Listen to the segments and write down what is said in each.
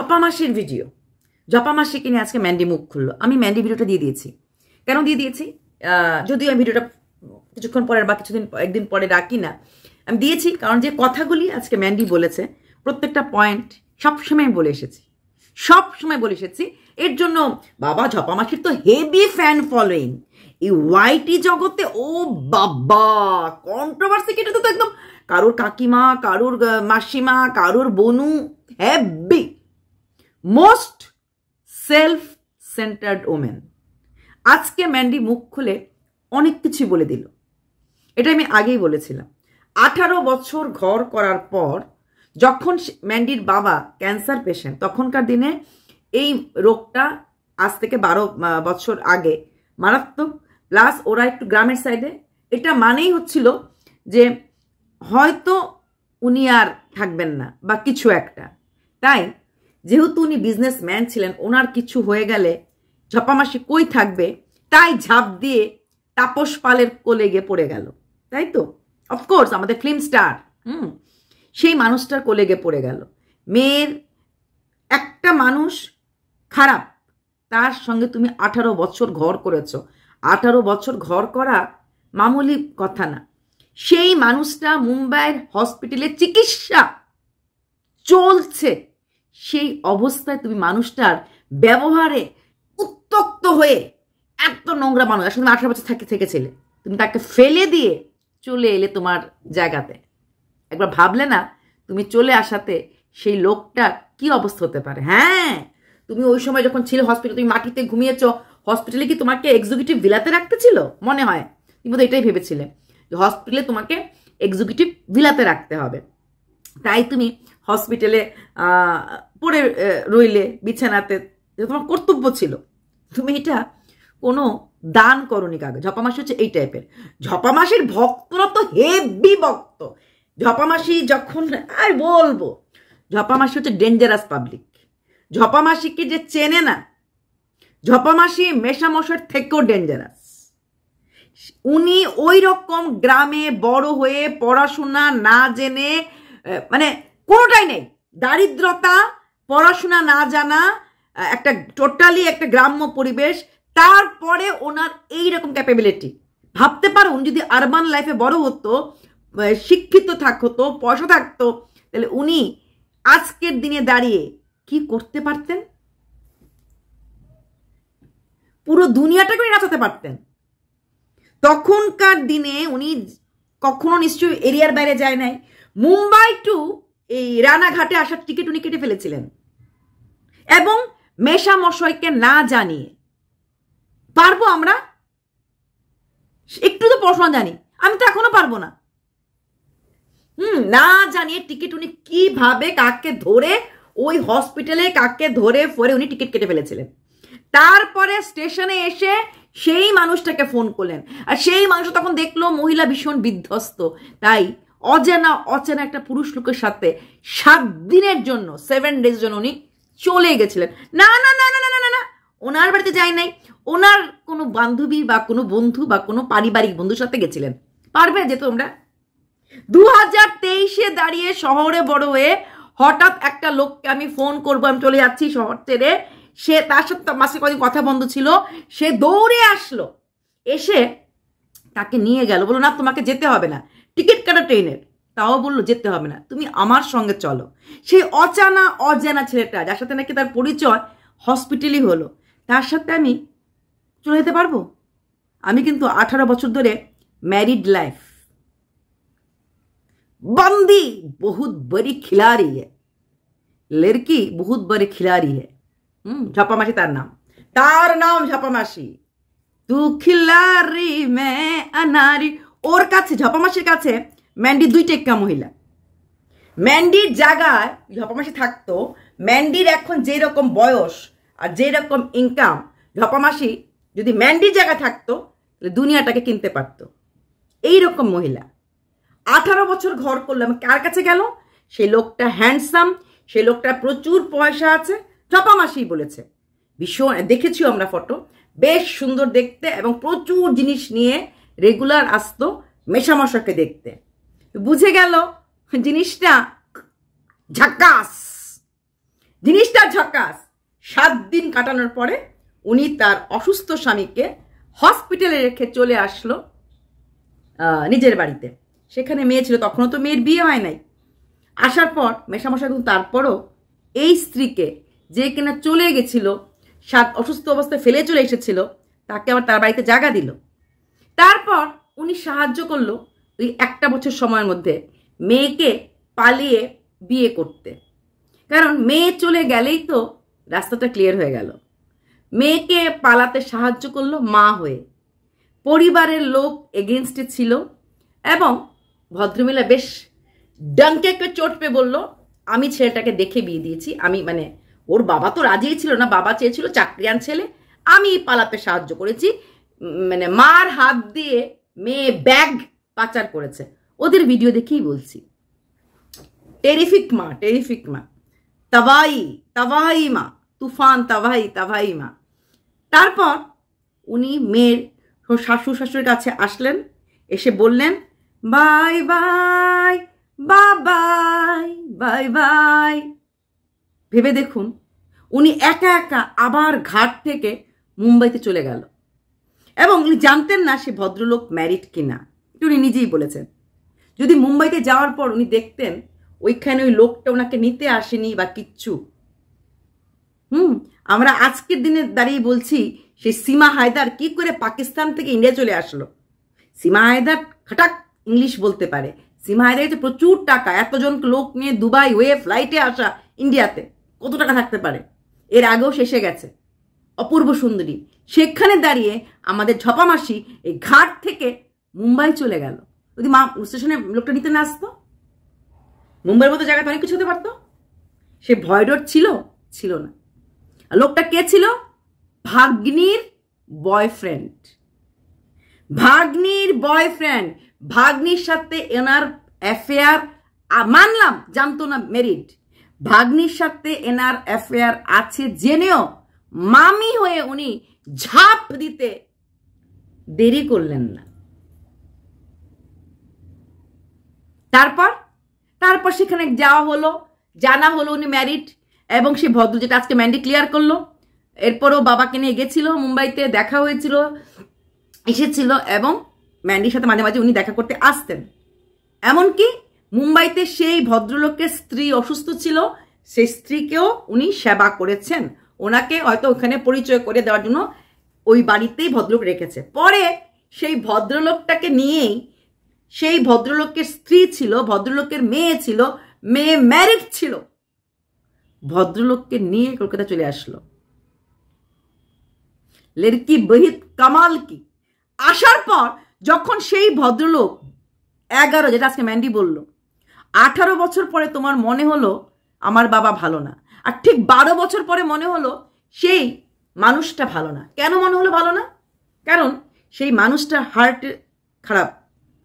জপা মাসির ভিডিও জপা মাসিকে নিয়ে আজকে ম্যান্ডি মুখ খুললো। আমি ম্যান্ডি ভিডিওটা দিয়ে দিয়েছি। কেন দিয়ে দিয়েছি? যদিও আমি ভিডিওটা কিছুক্ষণ পরে বা কিছুদিন, একদিন পরে রাখি না। আমি দিয়েছি কারণ যে কথাগুলি আজকে ম্যান্ডি বলেছে, প্রত্যেকটা পয়েন্ট সবসময় বলে এসেছি। সব সময় বলে এসেছি। এর জন্য বাবা ঝপা মাসির তো হেভি ফ্যান ফলোয়িং এই ওয়াইটি জগতে, ও বাবা কন্ট্রোভার্সি কেটে তো একদম কারোর কাকিমা, কারোর মাসিমা, কারোর বনু heavy most self centred women আজকে ম্যান্ডি মুখ খুলে অনেক কিছু বলে দিল। এটা আমি আগেই বলেছিলাম। আঠারো বছর ঘর করার পর যখন ম্যান্ডির বাবা ক্যান্সার পেশেন্ট তখনকার দিনে এই রোগটা আজ থেকে বারো বছর আগে মারাত্মক। প্লাস ওরা একটু গ্রামের সাইডে এটা মানেই হচ্ছিল যে হয়তো উনি আর থাকবেন না বা কিছু একটা। তাই যেহেতু উনি বিজনেসম্যান ছিলেন, ওনার কিছু হয়ে গেলে ঝপামাসি কই থাকবে? তাই ঝাঁপ দিয়ে তাপস পালের কোলে গিয়ে পড়ে গেল। তাই তো? অফকোর্স আমাদের ফিল্ম স্টার হুম, সেই মানুষটার কোলে গিয়ে পড়ে গেল। মেয়ের একটা মানুষ খারাপ, তার সঙ্গে তুমি আঠারো বছর ঘর করেছ। আঠারো বছর ঘর করা মামুলি কথা না। সেই মানুষটা মুম্বাইয়ের হসপিটালে চিকিৎসা চলছে। সেই অবস্থায় তুমি মানুষটার ব্যবহারে উত্তক্ত হয়ে এত নোংরা মানুষ, আসলে তুমি আঠারো বছর থাকে থেকেছিলে। তুমি তাকে ফেলে দিয়ে চলে এলে তোমার জায়গাতে। একবার ভাবলে না, তুমি চলে আসাতে সেই লোকটার কি অবস্থা হতে পারে? হ্যাঁ তুমি ওই সময় যখন ছিল হসপিটাল তুমি মাটিতে ঘুমিয়েছ হসপিটালে কি তোমাকে এক্সিকিউটিভ ভিলাতে রাখতে ছিল? মনে হয়। তুমি বোধহয় এটাই ভেবেছিলে। যে হসপিটালে তোমাকে এক্সিকিউটিভ ভিলাতে রাখতে হবে। তাই তুমি হসপিটালে পড়ে রইলে, বিছানাতে তোমার কর্তব্য ছিল। তুমি এটা কোনো দান করনি কাগজ ঝপামাসি হচ্ছে এই টাইপের ঝপামাসির ভক্তরা তো হেভি ভক্ত। ঝপামাসি যখন, আর বলব ঝপামাসি হচ্ছে ডেঞ্জারাস পাবলিক ঝপামাসিকে যে চেনে না ঝপামাসি মেশামশার থেকেও ডেঞ্জারাস উনি ওই রকম গ্রামে বড় হয়ে পড়াশোনা না জেনে মানে কোনোটাই নেই। দারিদ্রতা, পড়াশোনা না জানা, একটা টোটালি একটা গ্রাম্য পরিবেশ, তারপরে ওনার এই রকম ক্যাপাবিলিটি ভাবতে পারুন, যদি আরবান লাইফে বড় হতো শিক্ষিত থাক হতো পয়সা থাকতো, তাহলে উনি আজকের দিনে দাঁড়িয়ে কি করতে পারতেন? পুরো দুনিয়াটাকে উনি নাচাতে পারতেন। তখনকার দিনে উনি কখনো নিশ্চয়ই এরিয়ার বাইরে যায় নাই। মুম্বাই টু এই রানাঘাটে আসার টিকিট উনি কেটে ফেলেছিলেন। এবং মেশা মশাইকে না জানিয়ে, পারব আমরা? একটু তো পড়াশোনা জানি, আমি তো এখনও পারব না। হুম, না জানিয়ে টিকিট উনি কীভাবে, কাকে ধরে, ওই হসপিটালে কাকে ধরে ফরে উনি টিকিট কেটে ফেলেছিলেন। তারপরে স্টেশনে এসে সেই মানুষটাকে ফোন করলেন। আর সেই মানুষ তখন দেখল মহিলা ভীষণ বিধ্বস্ত। তাই অজানা, অচেনা একটা পুরুষ লোকের সাথে সাত দিনের জন্য সেভেন ডেজ জন্য উনি চলে গেছিলেন। না না না না না না না ওনার বাড়িতে যাই নাই। ওনার কোনো বান্ধবী বা কোনো বন্ধু বা কোনো পারিবারিক বন্ধুর সাথে গেছিলেন। পারবে যে তোমরা? দু হাজার তেইশে দাঁড়িয়ে শহরে বড় হয়ে হঠাৎ একটা লোককে আমি ফোন করব, আমি চলে যাচ্ছি শহর ছেড়ে। সে তার সাথে মাসে কদিন কথা বন্ধ ছিল। সে দৌড়ে আসলো। এসে তাকে নিয়ে গেল। বলো না, তোমাকে যেতে হবে না। টিকিট কাটা ট্রেনের তাও বললো যেতে হবে না তুমি আমার সঙ্গে চলো সেই অচানা অজানা ছেলেটা যার সাথে নাকি তার পরিচয় হসপিটালই হলো তার সাথে আমি চলে যেতে পারবো আমি কিন্তু আঠারো বছর ধরে ম্যারিড লাইফ बंदी बहुत बड़ी खिलाड़ी है लड़की बहुत बड़ी खिलाड़ी है হুম ঝপামাসি তার নাম তার নাম ঝপামাসি তু খিলারি মে আনারি ওর কাছে ঝপামাসির কাছে ম্যান্ডি দুই টেক্কা মহিলা। ম্যান্ডির জায়গায় ঝপামাসি থাকতো, ম্যান্ডির এখন যে রকম বয়স আর যে রকম ইনকাম ঝপামাসি যদি ম্যান্ডির জায়গায় থাকতো, তাহলে দুনিয়াটাকে কিনতে পারতো। এই রকম মহিলা। আঠারো বছর ঘর করলাম কার কাছে গেল? সেই লোকটা হ্যান্ডসাম সেই লোকটা প্রচুর পয়সা আছে মাসি বলেছে। ভীষণ, দেখেছিও আমরা ফটো বেশ সুন্দর দেখতে এবং প্রচুর জিনিস নিয়ে রেগুলার আসতো মেশামশাকে দেখতে। বুঝে গেল জিনিসটা ঝাকাস জিনিসটা ঝকাস সাত দিন কাটানোর পরে উনি তার অসুস্থ স্বামীকে হসপিটালে রেখে চলে আসলো নিজের বাড়িতে। সেখানে মেয়ে ছিল, তখনও তো মেয়ের বিয়ে হয় নাই। আসার পর মেশামশা কিন্তু তারপরও এই স্ত্রীকে যে কিনা চলে গেছিল, সাত অসুস্থ অবস্থায় ফেলে চলে এসেছিল, তাকে আবার তার বাড়িতে জায়গা দিল। তারপর উনি সাহায্য করল ওই একটা বছর সময়ের মধ্যে মেয়েকে পালিয়ে বিয়ে করতে। কারণ মেয়ে চলে গেলেই তো রাস্তাটা ক্লিয়ার হয়ে গেল। মেয়েকে পালাতে সাহায্য করল মা হয়ে। পরিবারের লোক এগেনস্টে ছিল এবং ভদ্রমিলা বেশ ডাঙ্কে চোট পেয়ে বলল, আমি ছেলেটাকে দেখে বিয়ে দিয়েছি। আমি মানে ওর বাবা তো রাজিই ছিল না, বাবা চেয়েছিল চাকরিয়ান ছেলে। আমি পালাতে সাহায্য করেছি। মানে মার হাত দিয়ে মেয়ে ব্যাগ পাচার করেছে। ওদের ভিডিও দেখেই বলছি। টেরিফিক মা টেরিফিক মা। তাবাই তাবাই মা, তুফান, তাবাই তাবাই মা। তারপর উনি মেয়ের শাশু শাশুর কাছে আসলেন, এসে বললেন, bye bye bye bye bye. ভেবে দেখুন, উনি একা একা আবার ঘাট থেকে মুম্বাইতে চলে গেল। এবং উনি জানতেন না সে ভদ্রলোক ম্যারিড কিনা। এটা উনি নিজেই বলেছেন। যদি মুম্বাইতে যাওয়ার পর উনি দেখতেন ওইখানে ওই লোকটা ওনাকে নিতে আসেনি বা কিচ্ছু। হুম, আমরা আজকের দিনে দাঁড়িয়ে বলছি সেই সীমা হায়দার কি করে পাকিস্তান থেকে ইন্ডিয়া চলে আসলো? সীমা হায়দার খাটাক ইংলিশ বলতে পারে। সীমা হায়দার প্রচুর টাকা, এতজন লোক নিয়ে দুবাই ওয়ে ফ্লাইটে আসা ইন্ডিয়াতে। কত টাকা থাকতে পারে? এর আগেও শেষে গেছে। অপূর্ব সুন্দরী। সেখানে দাঁড়িয়ে আমাদের ঝপামাসি এই ঘাট থেকে মুম্বাই চলে গেল। যদি মা স্টেশনে লোকটা নিতে না আসতো? মুম্বাইয়ের মতো জায়গাতে অনেক কিছু হতে পারতো? সে ভয়ডর ছিল? ছিল না। আর লোকটা কে ছিল? ভাগ্নির বয়ফ্রেন্ড। ভাগ্নির বয়ফ্রেন্ড। ভাগ্নির সাথে এনার অ্যাফেয়ার মানলাম, জানতো না মেরিট। ভাগ্নির সাথে এনার অ্যাফেয়ার আছে জেনেও মামি হয়ে উনি ঝাঁপ দিতে দেরি করলেন না। তারপর? তারপর সেখানে যাওয়া হলো, জানা হলো উনি ম্যারিড এবং সে ভদ্র যেটা আজকে ম্যান্ডি ক্লিয়ার করল। এরপরও বাবাকে নিয়ে গেছিল, মুম্বাইতে দেখা হয়েছিল, এসেছিল এবং ম্যান্ডির সাথে মাঝে মাঝে উনি দেখা করতে আসতেন। এমনকি মুম্বাইতে সেই ভদ্রলোকের স্ত্রী অসুস্থ ছিল, সেই স্ত্রীকেও উনি সেবা করেছেন। ওনাকে হয়তো ওখানে পরিচয় করে দেওয়ার জন্য ওই বাড়িতেই ভদ্রলোক রেখেছে। পরে সেই ভদ্রলোকটাকে নিয়েই সেই ভদ্রলোকের স্ত্রী ছিল, ভদ্রলোকের মেয়ে ছিল, মেয়ে ম্যারিড ছিল। ভদ্রলোককে নিয়ে কলকাতা চলে আসলো। লেরকি বহিত কামাল কি? আসার পর যখন সেই ভদ্রলোক এগারো, যেটা আজকে ম্যান্ডি বলল, আঠারো বছর পরে তোমার মনে হলো, আমার বাবা ভালো না। আর ঠিক বারো বছর পরে মনে হলো সেই মানুষটা ভালো না। কেন মনে হলো ভালো না? কারণ সেই মানুষটা হার্ট খারাপ,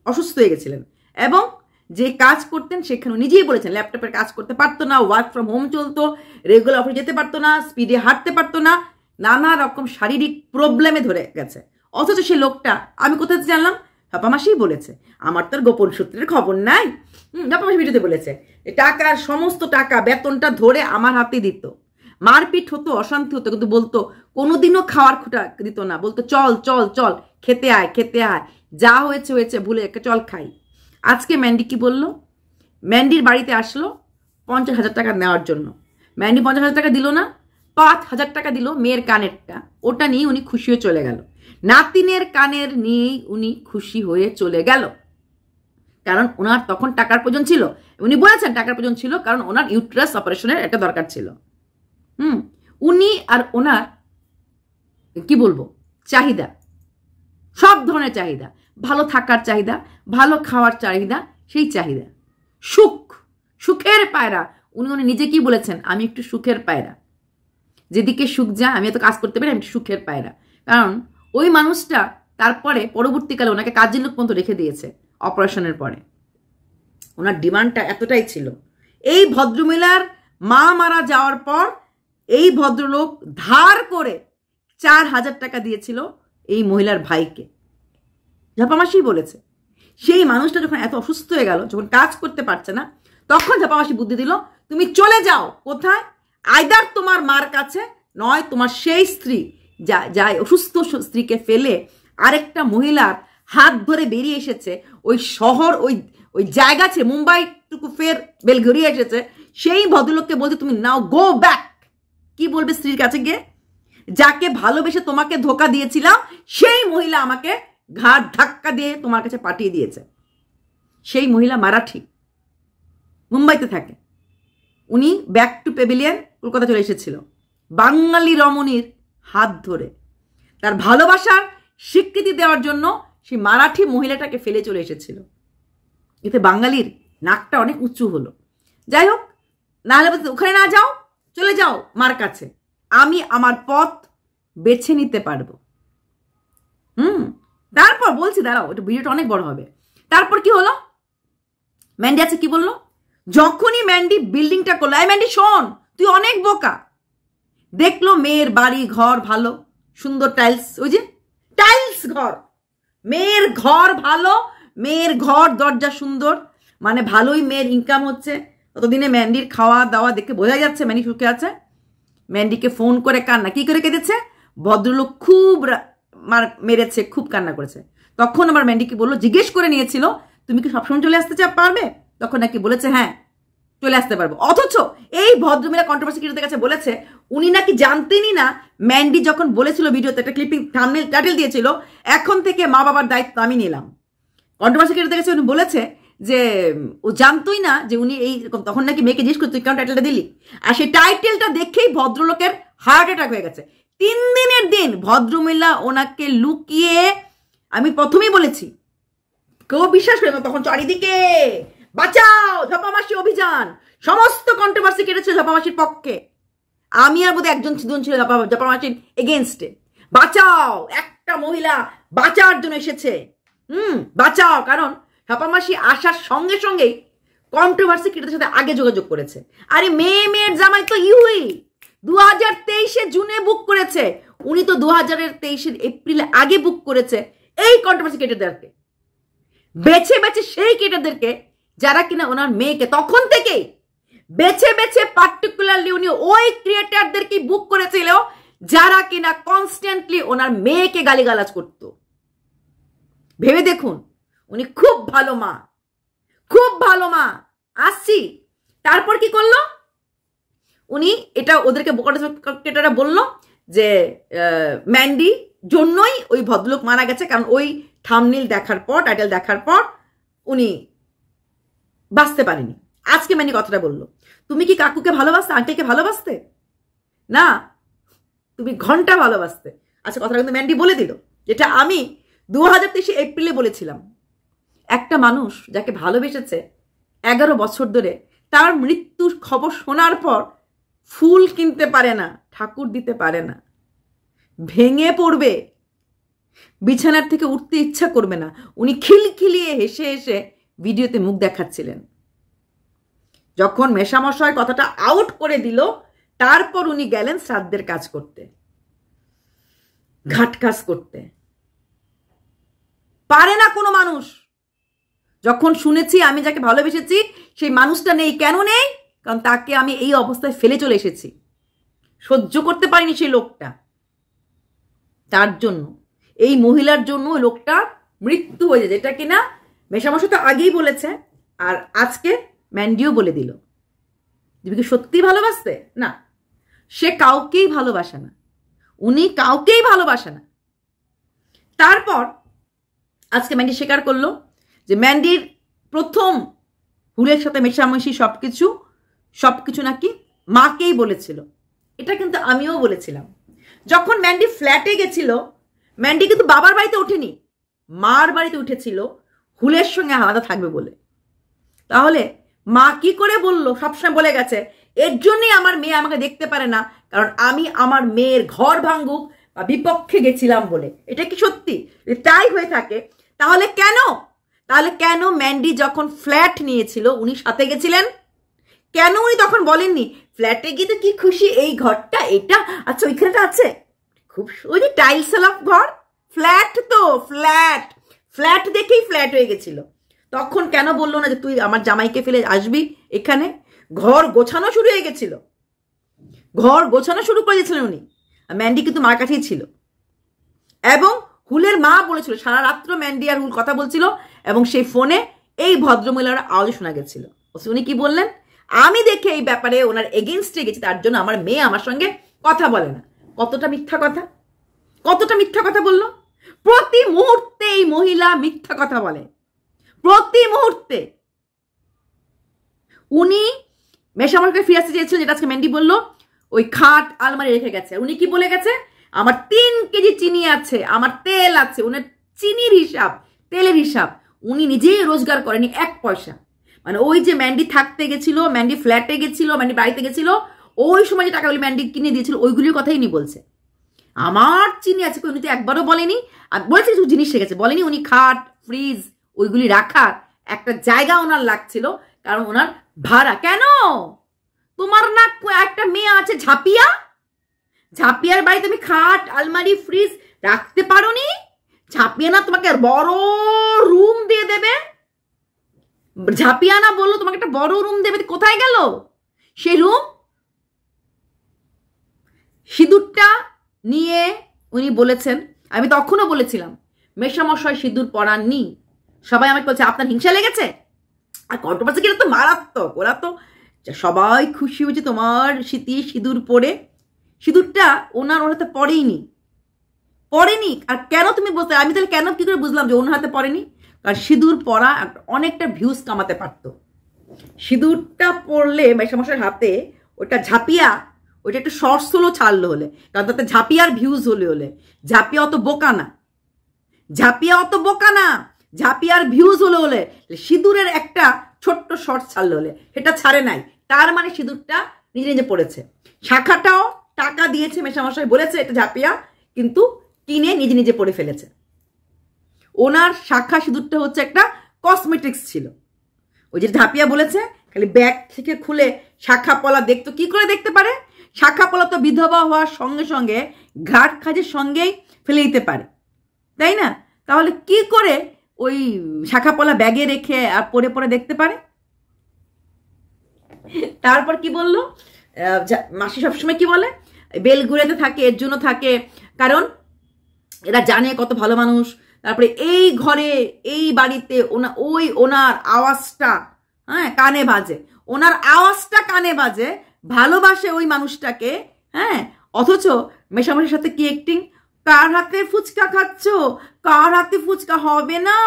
অসুস্থ হয়ে গেছিলেন। এবং যে কাজ করতেন সেখানে নিজেই বলেছেন ল্যাপটপের কাজ করতে পারতো না ওয়ার্ক ফ্রম হোম চলতো রেগুলার অফিস যেতে পারতো না স্পিডে হাঁটতে পারতো না, নানা রকম শারীরিক প্রবলেমে ধরে গেছে। অথচ সে লোকটা, আমি কোথায় জানলাম? ঝাপামাসিই বলেছে। আমার তোর গোপন সূত্রের খবর নাই। ঝাপামাসি ভিডিওতে বলেছে টাকার সমস্ত টাকা বেতনটা ধরে আমার হাতে দিত। মারপিট হতো, অশান্তি হতো, কিন্তু বলতো, কোনোদিনও খাওয়ার খুঁটা দিত না। বলতো, চল চল চল, খেতে আয় খেতে আয়। যা হয়েছে হয়েছে, ভুলে একে চল খাই। আজকে ম্যান্ডি কি বলল? ম্যান্ডির বাড়িতে আসলো পঞ্চাশ হাজার টাকা নেওয়ার জন্য। ম্যান্ডি পঞ্চাশ হাজার টাকা দিল না, পাঁচ হাজার টাকা দিল মেয়ের কানেরটা। ওটা নিয়ে উনি খুশি হয়ে চলে গেল। নাতিনের কানের নিয়েই উনি খুশি হয়ে চলে গেল। কারণ ওনার তখন টাকার প্রয়োজন ছিল। উনি বলেছেন টাকার প্রয়োজন ছিল কারণ ওনার ইউট্রাস অপারেশনের একটা দরকার ছিল। হুম, উনি আর ওনার, কি বলব, চাহিদা। সব ধরনের চাহিদা। ভালো থাকার চাহিদা, ভালো খাওয়ার চাহিদা, সেই চাহিদা। সুখ, সুখের পায়রা। উনি উনি নিজে কি বলেছেন? আমি একটু সুখের পায়রা। যেদিকে সুখ যা আমি এত কাজ করতে পারি, আমি সুখের পায়রা। কারণ ওই মানুষটা তারপরে পরবর্তীকালে ওনাকে কাজের লোক পর্যন্ত রেখে দিয়েছে অপারেশনের পরে। ওনার ডিমান্ডটা এতটাই ছিল। এই ভদ্রমিলার মা মারা যাওয়ার পর এই ভদ্রলোক ধার করে চার হাজার টাকা দিয়েছিল এই মহিলার ভাইকে। ঝাপামাসি বলেছে। সেই মানুষটা যখন এত অসুস্থ হয়ে গেল, যখন কাজ করতে পারছে না, তখন ঝাপামাসি বুদ্ধি দিল, তুমি চলে যাও, কোথায়? আইদার তোমার মার কাছে, নয় তোমার সেই স্ত্রী যা যা অসুস্থ স্ত্রীকে ফেলে আরেকটা মহিলার হাত ধরে বেরিয়ে এসেছে। ওই শহর, ওই ওই জায়গা ছে মুম্বাইটুকু ফের বেল ঘুরিয়ে এসেছে। সেই ভদ্রলোককে বলতে তুমি নাও, গো ব্যাক। কি বলবে স্ত্রীর কাছে গিয়ে? যাকে ভালোবেসে তোমাকে ধোকা দিয়েছিলাম, সেই মহিলা আমাকে ঘাট ধাক্কা দিয়ে তোমার কাছে পাঠিয়ে দিয়েছে। সেই মহিলা মারাঠি, মুম্বাইতে থাকে। উনি ব্যাক টু পেভিলিয়ন কলকাতা চলে এসেছিল। বাঙালি রমণীর হাত ধরে। তার ভালোবাসার স্বীকৃতি দেওয়ার জন্য সেই মারাঠি মহিলাটাকে ফেলে চলে এসেছিল। এতে বাঙালির নাকটা অনেক উঁচু হলো। যাই হোক নাহলে ওখানে না যাও, চলে যাও মার কাছে। আমি আমার পথ বেছে নিতে পারব। হুম, তারপর বলছি, দাঁড়াও, এটা ভিডিওটা অনেক বড় হবে। তারপর কি হলো? ম্যান্ডি আছে কি বলল? যখনই ম্যান্ডি বিল্ডিংটা করল আই ম্যান্ডি, শোন, তুই অনেক বোকা দেখল মেয়ের বাড়ি ঘর ভালো, সুন্দর টাইলস ওই যে টাইলস ঘর। মেয়ের ঘর ভালো, মেয়ের ঘর দরজা সুন্দর মানে ভালোই মেয়ের ইনকাম হচ্ছে। ততদিনে ম্যান্ডির খাওয়া দাওয়া দেখে বোঝা যাচ্ছে ম্যান্ডি সুখে আছে। ম্যান্ডিকে ফোন করে কান্না, কি করে কেঁদেছে? ভদ্রলোক খুব মেরেছে, খুব কান্না করেছে। তখন আমার ম্যান্ডিকে বলল, জিজ্ঞেস করে নিয়েছিল, তুমি কি সবসময় চলে আসতে চা পারবে? তখন নাকি বলেছে হ্যাঁ। চলে আসতে পারব। অথচ এই ভদ্রমিলা কন্ট্রোভার্সি ক্রিয়েটারদের কাছে বলেছে, উনি নাকি জানতেনই না, ম্যান্ডি যখন বলেছিল ভিডিওতে, একটা ক্লিপিং থামনেল টাইটেল দিয়েছিল, এখন থেকে মা বাবার দায়িত্ব আমি নিলাম। কন্ট্রোভার্সি ক্রিয়েটারদের কাছে উনি বলেছে যে, ও জানতোই না যে উনি এই তখন নাকি মেয়েকে জিজ্ঞেস করতো কেন টাইটেলটা দিলি? আর সেই টাইটেলটা দেখেই ভদ্রলোকের হার্ট অ্যাটাক হয়ে গেছে। তিন দিনের দিন ভদ্রমিলা ওনাকে লুকিয়ে, আমি প্রথমেই বলেছি, কেউ বিশ্বাস করে না, তখন চারিদিকে বাঁচাও, ঝপামাসি অভিযান। সমস্ত কন্ট্রোভার্সি কেটেছে ঝপামাসির পক্ষে। আমি আর বোধহয় একজন দুজন ছিল ঝপামাসির এগেনস্টে বাঁচাও, একটা মহিলা বাঁচার জন্য এসেছে। হুম, বাঁচাও, কারণ ঝপামাসি আসার সঙ্গে সঙ্গেই কন্ট্রোভার্সি ক্রিয়েটার সাথে আগে যোগাযোগ করেছে। আরে মেয়ে, মেয়ের জামাই তো ইউই। দু হাজার তেইশে জুনে বুক করেছে। উনি তো দু হাজারের তেইশের এপ্রিলে আগে বুক করেছে। এই কন্ট্রোভার্সি ক্রিয়েটারদেরকে বেছে বেছে সেই ক্রিয়েটারদেরকে যারা কিনা ওনার মেয়েকে তখন থেকেই বেছে বেছে পার্টিকুলারলি উনি ওই ক্রিয়েটারদেরকে বুক করেছিল, যারা কিনা কনস্ট্যান্টলি ওনার মেয়েকে গালিগালাজ করত। ভেবে দেখুন, উনি খুব ভালো মা। খুব ভালো মা। আসছি। তারপর কি করল? উনি এটা ওদেরকে বোকাটা বলল যে ম্যান্ডি, জন্যই ওই ভদ্রলোক মারা গেছে, কারণ ওই থামনিল দেখার পর টাইটেল দেখার পর উনি বাঁচতে পারেনি। আজকে ম্যান্ডি কথাটা বলল, তুমি কি কাকুকে ভালোবাসতে আঙ্কেলকে ভালোবাসতে? না, তুমি ঘণ্টা ভালোবাসতে। আচ্ছা কথাটা কিন্তু ম্যান্ডি বলে দিল, যেটা আমি দু হাজার তেইশে এপ্রিলে বলেছিলাম। একটা মানুষ যাকে ভালোবেসেছে এগারো বছর ধরে, তার মৃত্যুর খবর শোনার পর ফুল কিনতে পারে না, ঠাকুর দিতে পারে না। ভেঙে পড়বে, বিছানার থেকে উঠতে ইচ্ছা করবে না। উনি খিলখিলিয়ে হেসে হেসে ভিডিওতে মুখ দেখাচ্ছিলেন। যখন মেশামশাই কথাটা আউট করে দিল, তারপর উনি গেলেন শ্রাদ্ধের কাজ করতে। ঘাট কাজ করতে। পারে না কোনো মানুষ। যখন শুনেছি আমি যাকে ভালোবেসেছি, সেই মানুষটা নেই, কেন নেই? কারণ তাকে আমি এই অবস্থায় ফেলে চলে এসেছি। সহ্য করতে পারিনি সেই লোকটা। তার জন্য, এই মহিলার জন্য লোকটা মৃত্যু হয়ে যায়। যেটা কিনা মেশামশা তো আগেই বলেছে, আর আজকে ম্যান্ডিও বলে দিল। তুমি কি সত্যি ভালোবাসতে না। সে কাউকেই ভালোবাসে না। উনি কাউকেই ভালোবাসে না। তারপর আজকে ম্যান্ডি স্বীকার করল যে ম্যান্ডির প্রথম হুলের সাথে মেশামেশি সব কিছু সব কিছু নাকি মাকেই বলেছিল। এটা কিন্তু আমিও বলেছিলাম। যখন ম্যান্ডি ফ্ল্যাটে গেছিল, ম্যান্ডি কিন্তু বাবার বাড়িতে ওঠেনি। মার বাড়িতে উঠেছিল হুলের সঙ্গে আলাদা থাকবে বলে। তাহলে মা কি করে বলল? সবসময় বলে গেছে, এর জন্যই আমার মেয়ে আমাকে দেখতে পারে না, কারণ আমি আমার মেয়ের ঘর ভাঙ্গুক বা বিপক্ষে গেছিলাম বলে। এটা কি সত্যি? তাই হয়ে থাকে, তাহলে কেন? তাহলে কেন ম্যান্ডি যখন ফ্ল্যাট নিয়েছিল, উনি সাথে গেছিলেন? কেন উনি তখন বলেননি, ফ্ল্যাটে গিয়ে তো কি খুশি, এই ঘরটা, এটা আচ্ছা ওইখানেটা আছে। খুব ওই যে টাইলস ঘর। ফ্ল্যাট তো, ফ্ল্যাট। ফ্ল্যাট দেখেই ফ্ল্যাট হয়ে গেছিল। তখন কেন বলল না যে তুই আমার জামাইকে ফেলে আসবি এখানে? ঘর গোছানো শুরু হয়ে গেছিল। ঘর গোছানো শুরু করে দিয়েছিলেন উনি। ম্যান্ডি কিন্তু মার কাছেই ছিল। এবং হুলের মা বলেছিল, সারা রাত্র ম্যান্ডি আর হুল কথা বলছিল এবং সেই ফোনে এই ভদ্রমহিলার আওয়াজ শোনা গেছিল। উনি কি বললেন? আমি দেখে এই ব্যাপারে ওনার এগেনস্টে গেছি, তার জন্য আমার মেয়ে আমার সঙ্গে কথা বলে না। কতটা মিথ্যা কথা? কতটা মিথ্যা কথা বলল? প্রতি মুহূর্তে এই মহিলা মিথ্যা কথা বলে। প্রতি মুহূর্তে। উনি মেশামরকে ফিরে আসতে চেয়েছিলেন, যেটা আজকে ম্যান্ডি বলল, ওই খাট আলমারি রেখে গেছে। উনি কি বলে গেছে? আমার তিন কেজি চিনি আছে, আমার তেল আছে উনি চিনির হিসাব, তেলের হিসাব। উনি নিজেই রোজগার করেনি এক পয়সা। মানে ওই যে ম্যান্ডি থাকতে গেছিল ম্যান্ডি ফ্ল্যাটে গেছিল ম্যান্ডি বাড়িতে গেছিল, ওই সময় যে টাকাগুলি ম্যান্ডি কিনে দিয়েছিল, ওইগুলির কথাই উনি বলছে। আমার চিনি আছে উনি তো একবারও বলেনি। আর বলেছে কিছু জিনিস শিখেছে। বলেনি উনি খাট, ফ্রিজ, ওইগুলি রাখার একটা জায়গা ওনার লাগছিল, কারণ ওনার ভাড়া। কেন? তোমার না একটা মেয়ে আছে ঝাপিয়া? ঝাপিয়ার বাড়ি তুমি খাট, আলমারি, ফ্রিজ রাখতে পারো নি ঝাপিয়া না তোমাকে বড় রুম দিয়ে দেবে? ঝাপিয়া না বলল তোমাকে একটা বড় রুম দেবে কোথায় গেল? সেই রুম? সিঁদুরটা নিয়ে উনি বলেছেন, আমি তখনও বলেছিলাম মেশামশাই সিঁদুর পরাননি। সবাই আমাকে বলছে, আপনার হিংসা লেগেছে? আর কন্ট্রোভার্সি কিন্তু তো মারাত্মক। ওরা তো সবাই খুশি হয়েছে তোমার শীতি সিঁদুর পরে। সিঁদুরটা ওনার ওর হাতে পড়েইনি। পড়েনি, আর কেন তুমি বলতে, আমি তাহলে কেন কি করে বুঝলাম যে ওনার হাতে পড়েনি? কারণ সিঁদুর পরা অনেকটা ভিউজ কামাতে পারতো। সিঁদুরটা পড়লে মেশামশার হাতে ওটা ঝাঁপিয়া ওইটা একটু শর্ট সোলো ছাড়লো হলে। কারণ তাতে ঝাঁপিয়ার ভিউজ হলে হলে। ঝাঁপিয়া অত বোকা না। ঝাঁপিয়া অত বোকা না। ঝাঁপিয়ার ভিউজ হলে হলে। সিঁদুরের একটা ছোট্ট শর্ট ছাড়লো হলে। সেটা ছাড়ে নাই। তার মানে সিঁদুরটা নিজে নিজে পড়েছে। শাখাটাও টাকা দিয়েছে মেশামশাই বলেছে এটা ঝাঁপিয়া, কিন্তু কিনে নিজে নিজে পড়ে ফেলেছে। ওনার শাখা সিঁদুরটা হচ্ছে একটা কসমেটিক্স ছিল। ওই যে ঝাঁপিয়া বলেছে, খালি ব্যাগ থেকে খুলে শাখা পলা দেখতো, কি করে দেখতে পারে? শাখা পলা তো বিধবা হওয়ার সঙ্গে সঙ্গে ঘাট খাজের সঙ্গেই ফেলে দিতে পারে। তাই না? তাহলে কি করে ওই শাখা পলা ব্যাগে রেখে আর পরে পরে দেখতে পারে? তারপর কি বলল? মাসি সবসময় কি বলে? বেলগুড়েতে থাকে, এর জন্য থাকে। কারণ এরা জানে কত ভালো মানুষ। তারপরে এই ঘরে, এই বাড়িতে ওনা, ওই ওনার আওয়াজটা হ্যাঁ কানে বাজে। ওনার আওয়াজটা কানে বাজে ভালোবাসে ওই মানুষটাকে হ্যাঁ? অথচ মেশামেশির সাথে কি একটিং কার হাতে ফুচকা খাচ্ছ? কার হাতে ফুচকা হবে না?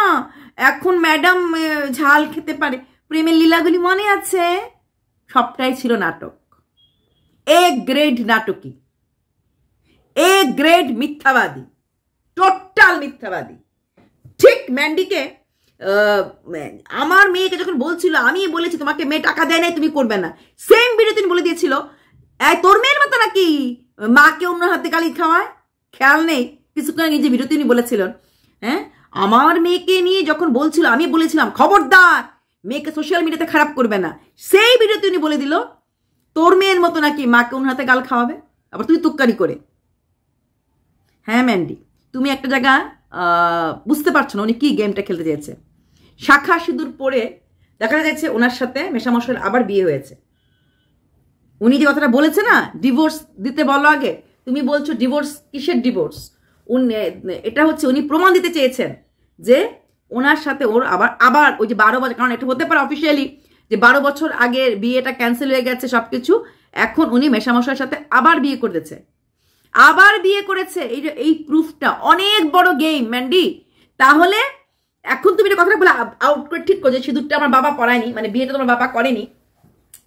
এখন ম্যাডাম ঝাল খেতে পারে। প্রেমের লীলাগুলি মনে আছে? সবটাই ছিল নাটক। এ গ্রেড নাটকী। এ গ্রেড মিথ্যাবাদী। টোটাল মিথ্যাবাদী। ঠিক ম্যান্ডিকে আমার মেয়েকে যখন বলছিল, আমি বলেছি তোমাকে মেয়ে টাকা দেয় নাই, তুমি করবে না। সেম ভিডিও তিনি বলে দিয়েছিল তোর মেয়ের মতো নাকি? মাকে অন্য হাতে গালি খাওয়ায়? খেয়াল নেই। কিছুক্ষণ নিজে ভিডিও তিনি বলেছিলেন হ্যাঁ আমার মেয়েকে নিয়ে যখন বলছিল, আমি বলেছিলাম, খবরদার, মেয়েকে সোশ্যাল মিডিয়াতে খারাপ করবে না। সেই ভিডিও তিনি বলে দিল, তোর মেয়ের মতো নাকি মাকে অন্য হাতে গাল খাওয়াবে? আবার তুই তুক্কারি করে। হ্যাঁ ম্যান্ডি, তুমি একটা জায়গা বুঝতে পারছ না উনি কি গেমটা খেলতে চেয়েছে। শাখা সিঁদুর পরে দেখা যাচ্ছে ওনার সাথে মেশামশার আবার বিয়ে হয়েছে। উনি যে কথাটা বলেছে না ডিভোর্স দিতে বলো আগে। তুমি বলছো ডিভোর্স কিসের ডিভোর্স এটা হচ্ছে উনি প্রমাণ দিতে চেয়েছেন যে ওনার সাথে ওর আবার আবার ওই যে বারো বছর, কারণ এটা হতে পারে অফিসিয়ালি যে বারো বছর আগের বিয়েটা ক্যান্সেল হয়ে গেছে সব কিছু এখন উনি মেশামশার সাথে আবার বিয়ে করতেছে আবার বিয়ে করেছে। এই যে এই প্রুফটা অনেক বড় গেম ম্যান্ডি তাহলে এখন তুমি এটা কথাটা বলে আউট করে ঠিক করছে সিঁদুরটা আমার বাবা পড়ায়নি মানে বিয়েটা তোমার বাবা করেনি।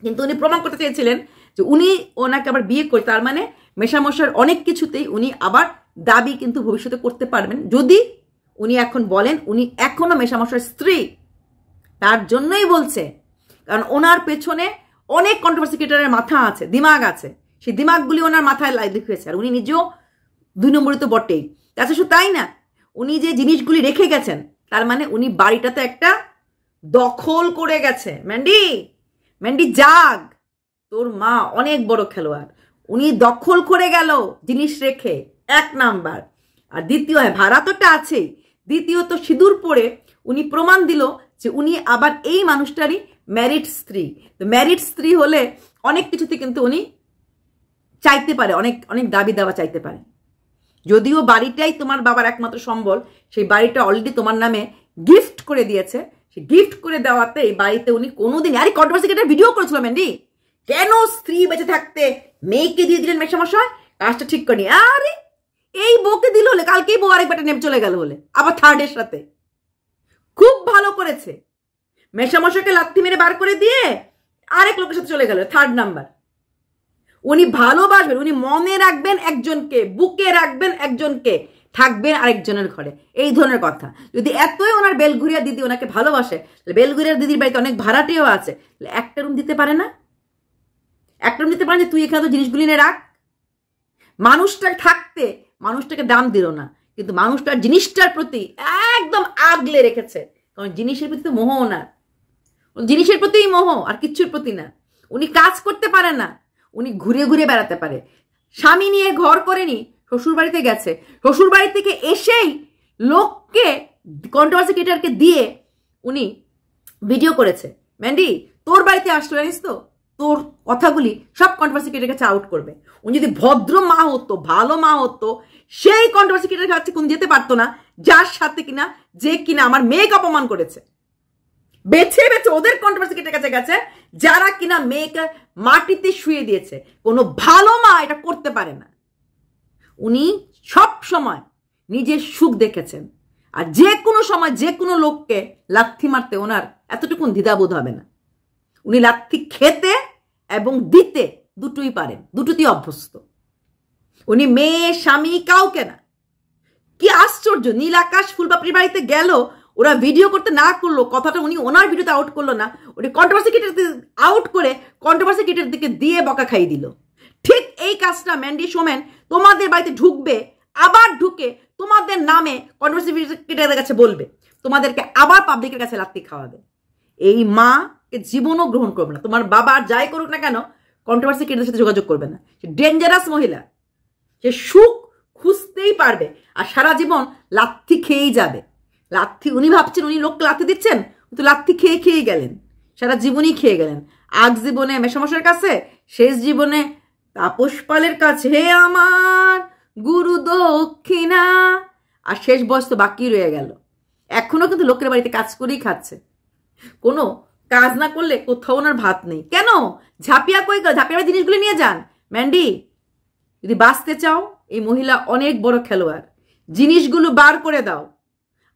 কিন্তু উনি প্রমাণ করতে চেয়েছিলেন যে উনি ওনাকে আবার বিয়ে করে, তার মানে মেশামশার অনেক কিছুতেই উনি আবার দাবি কিন্তু ভবিষ্যতে করতে পারবেন। যদি উনি এখন বলেন, উনি এখনও মেশামশার স্ত্রী, তার জন্যই বলছে। কারণ ওনার পেছনে অনেক কন্ট্রোভার্সি ক্রিয়েটারের মাথা আছে, দিমাগ আছে। সেই দিমাগগুলি ওনার মাথায় লাই দেখিয়েছে, আর উনি নিজেও দুই নম্বরে তো বটেই। তাছাড়া শুধু তাই না, উনি যে জিনিসগুলি রেখে গেছেন তার মানে উনি বাড়িটাতে একটা দখল করে গেছে। ম্যান্ডি ম্যান্ডি জাগ। তোর মা অনেক বড় খেলোয়াড়। উনি দখল করে গেল জিনিস রেখে, এক নাম্বার। আর দ্বিতীয় হ্যাঁ ভাড়া তোটা আছেই। দ্বিতীয়ত সিঁদুর পরে উনি প্রমাণ দিল যে উনি আবার এই মানুষটারই ম্যারিড স্ত্রী। তো ম্যারিড স্ত্রী হলে অনেক কিছুতে কিন্তু উনি চাইতে পারে, অনেক অনেক দাবি দাবা চাইতে পারে। যদিও বাড়িটাই তোমার বাবার একমাত্র সম্বল সেই বাড়িটা অলরেডি তোমার নামে গিফট করে দিয়েছে। সেই গিফট করে দেওয়াতে এই বাড়িতে উনি কোনোদিন আরে কন্ট্রোভার্সি একটা ভিডিও করেছিল ম্যান্ডি কেন স্ত্রী বেঁচে থাকতে মেয়েকে দিয়ে দিলেন মেশামশাই কাজটা ঠিক করেনি। আরে, এই বউকে দিল হলে কালকেই বউ আরেক বেটা নেমে চলে গেল বলে, আবার থার্ডের সাথে। খুব ভালো করেছে। মেশামশাইকে লাথি মেরে বার করে দিয়ে আরেক লোকের সাথে চলে গেল থার্ড নাম্বার উনি ভালোবাসবেন, উনি মনে রাখবেন একজনকে, বুকে রাখবেন একজনকে। থাকবেন আরেকজনের ঘরে। এই ধরনের কথা। যদি এতই ওনার বেলঘুরিয়া দিদি ওনাকে ভালোবাসে, তাহলে বেলঘুরিয়ার দিদির বাড়িতে অনেক ভাড়াটিও আছে। একটা রুম দিতে পারে না? একটা রুম দিতে পারে যে তুই এখানে তো জিনিসগুলি নিয়ে রাখ? মানুষটা থাকতে মানুষটাকে দাম দিল না। কিন্তু মানুষটার জিনিসটার প্রতি একদম আগলে রেখেছে। কারণ জিনিসের প্রতি তো মোহ না। জিনিসের প্রতিই মোহ, আর কিচ্ছুর প্রতি না। উনি কাজ করতে পারে না। উনি ঘুরে ঘুরে বেড়াতে পারে। স্বামী নিয়ে ঘর করেনি শ্বশুর বাড়িতে গেছে। শ্বশুর বাড়ি থেকে এসেই লোককে কন্ট্রোভার্সি ক্রিয়েটারকে দিয়ে উনি ভিডিও করেছে। ম্যান্ডি তোর বাড়িতে আসলো, জানিস তো? তোর কথাগুলি সব কন্ট্রোভার্সি ক্রিয়েটার কাছে আউট করবে। উনি যদি ভদ্র মা হতো ভালো মা হতো সেই কন্ট্রোভার্সি ক্রিয়েটার কাছে কোন যেতে পারতো না, যার সাথে কিনা, যে কিনা আমার মেয়েকে অপমান করেছে। বেছে বেছে ওদের কন্ট্রোভার্সি কেটে কাছে গেছে, যারা কিনা মেয়েকে মাটিতে শুয়ে দিয়েছে। কোনো ভালো মা এটা করতে পারে না। উনি সব সময় নিজের সুখ দেখেছেন। আর যে কোনো সময় যে কোনো লোককে লাথি মারতে ওনার এতটুকুন দ্বিধাবোধ হবে না। উনি লাথি খেতে এবং দিতে দুটোই পারেন, দুটোতেই অভ্যস্ত। উনি মেয়ে, স্বামী, কাউকে না। কি আশ্চর্য নীল আকাশ ফুলপাপড়ি বাড়িতে গেল, ওরা ভিডিও করতে না করল, কথাটা উনি ওনার ভিডিওতে আউট করল না, উনি কন্ট্রোভার্সি কিটের আউট করে কন্ট্রোভার্সি দিকে দিয়ে বকা খাইয়ে দিল। ঠিক এই কাজটা ম্যান্ডি সোমেন তোমাদের বাড়িতে ঢুকবে, আবার ঢুকে তোমাদের নামে কন্ট্রোভার্সি কিটের কাছে বলবে, তোমাদেরকে আবার পাবলিকের কাছে লাত্তি খাওয়াবে। এই মা জীবনও গ্রহণ করবে না। তোমার বাবা যাই করুক না কেন কন্ট্রোভার্সি কিটের সাথে যোগাযোগ করবে না। সে ডেঞ্জারাস মহিলা। সে সুখ খুঁজতেই পারবে আর সারা জীবন লাথি খেয়েই যাবে। লাথি উনি ভাবছেন, উনি লোককে লাথি দিচ্ছেন তো লাথি খেয়ে খেয়ে গেলেন। সারা জীবনই খেয়ে গেলেন। আগ জীবনে মেশামশার কাছে, শেষ জীবনে তাপস পালের কাছে আমার গুরু দক্ষিণা। আর শেষ বয়স তো বাকি রয়ে গেল। এখনও কিন্তু লোকের বাড়িতে কাজ করেই খাচ্ছে। কোনো কাজ না করলে কোথাও ওনার ভাত নেই। কেন? ঝাঁপিয়া কই ঝাঁপিয়া জিনিসগুলো নিয়ে যান। ম্যান্ডি, যদি বাঁচতে চাও, এই মহিলা অনেক বড় খেলোয়াড়। জিনিসগুলো বার করে দাও।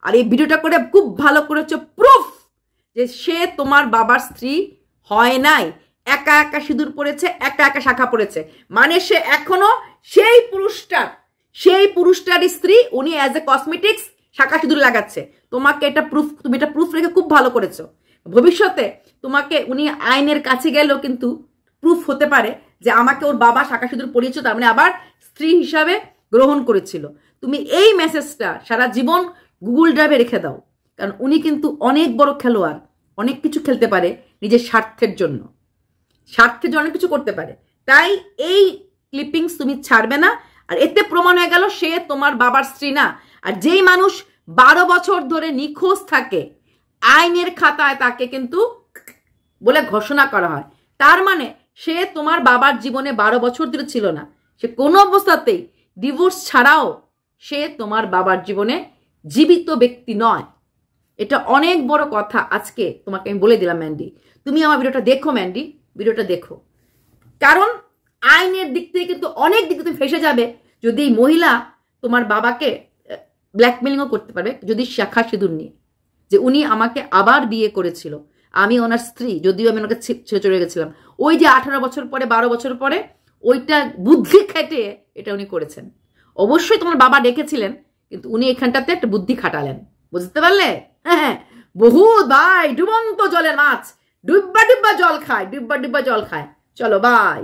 আর এই ভিডিওটা করে খুব ভালো করেছ। প্রুফ যে সে তোমার বাবার স্ত্রী হয় নাই। একা একা সিঁদুর পড়েছে একা একা শাখা পড়েছে মানে সে এখনও সেই পুরুষটার সেই পুরুষটার স্ত্রী, উনি অ্যাজ এ কসমেটিক্স শাখা সিঁদুর লাগাচ্ছে। তোমাকে এটা প্রুফ তুমি এটা প্রুফ রেখে খুব ভালো করেছ। ভবিষ্যতে তোমাকে উনি আইনের কাছে গেলেও কিন্তু প্রুফ হতে পারে যে আমাকে ওর বাবা শাখা সিঁদুর পড়িয়েছ তার মানে আবার স্ত্রী হিসাবে গ্রহণ করেছিল। তুমি এই মেসেজটা সারা জীবন গুগল ড্রাইভে রেখে দাও। কারণ উনি কিন্তু অনেক বড় খেলোয়াড়, অনেক কিছু খেলতে পারে নিজের স্বার্থের জন্য। স্বার্থের জন্য কিছু করতে পারে। তাই এই ক্লিপিংস তুমি ছাড়বে না। আর এতে প্রমাণ হয়ে গেল সে তোমার বাবার স্ত্রী না। আর যেই মানুষ বারো বছর ধরে নিখোঁজ থাকে, আইনের খাতায় তাকে কিন্তু বলে ঘোষণা করা হয়। তার মানে সে তোমার বাবার জীবনে বারো বছর ধরে ছিল না। সে কোনো অবস্থাতেই ডিভোর্স ছাড়াও সে তোমার বাবার জীবনে জীবিত ব্যক্তি নয়। এটা অনেক বড় কথা আজকে তোমাকে আমি বলে দিলাম ম্যান্ডি তুমি আমার ভিডিওটা দেখো ম্যান্ডি ভিডিওটা দেখো। কারণ আইনের দিক থেকে কিন্তু অনেক দিক তুমি ফেসে যাবে যদি এই মহিলা তোমার বাবাকে ব্ল্যাকমেলিংও করতে পারবে, যদি শাখা সিঁদুর নিয়ে। যে উনি আমাকে আবার বিয়ে করেছিল, আমি ওনার স্ত্রী, যদিও আমি ওনাকে ছেড়ে চলে গেছিলাম। ওই যে আঠারো বছর পরে, বারো বছর পরে, ওইটা বুদ্ধি খেটে এটা উনি করেছেন। অবশ্যই তোমার বাবা ডেকেছিলেন, কিন্তু উনি এখানটাতে একটা বুদ্ধি খাটালেন। বুঝতে পারলে? হ্যাঁ হ্যাঁ। বহুত ভাই ডুবন্ত জলের মাছ। ডুব্বা ডিব্বা জল খায় ডিব্বা ডিব্বা জল খায়। চলো বাই